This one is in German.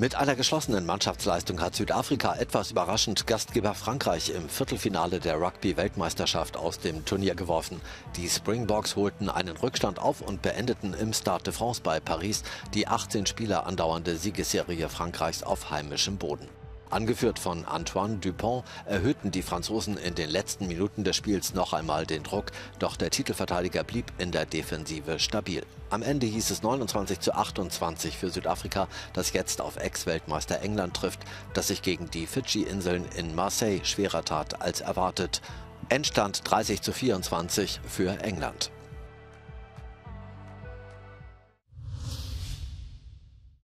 Mit einer geschlossenen Mannschaftsleistung hat Südafrika etwas überraschend Gastgeber Frankreich im Viertelfinale der Rugby-Weltmeisterschaft aus dem Turnier geworfen. Die Springboks holten einen Rückstand auf und beendeten im Stade de France bei Paris die 18 Spieler andauernde Siegesserie Frankreichs auf heimischem Boden. Angeführt von Antoine Dupont erhöhten die Franzosen in den letzten Minuten des Spiels noch einmal den Druck, doch der Titelverteidiger blieb in der Defensive stabil. Am Ende hieß es 29 zu 28 für Südafrika, das jetzt auf Ex-Weltmeister England trifft, das sich gegen die Fidschi-Inseln in Marseille schwerer tat als erwartet. Endstand 30 zu 24 für England.